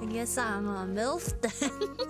I guess I'm a MILF then.